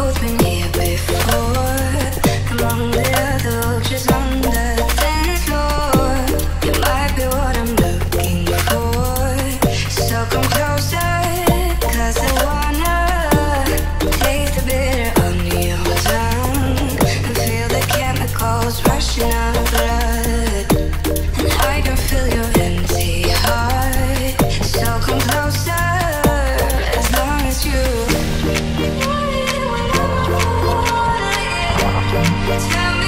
both been Tell me